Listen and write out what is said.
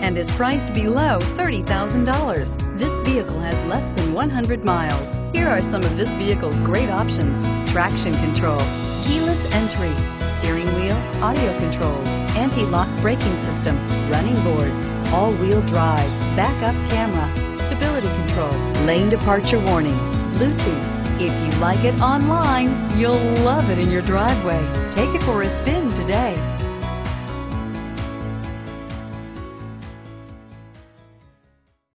and is priced below $30,000. This vehicle has less than 100 miles. Here are some of this vehicle's great options. Traction control, keyless entry, steering wheel, audio controls, anti-lock braking system, running boards, all-wheel drive, backup camera, stability control, lane departure warning, Bluetooth. If you like it online, you'll love it in your driveway. Take it for a spin today.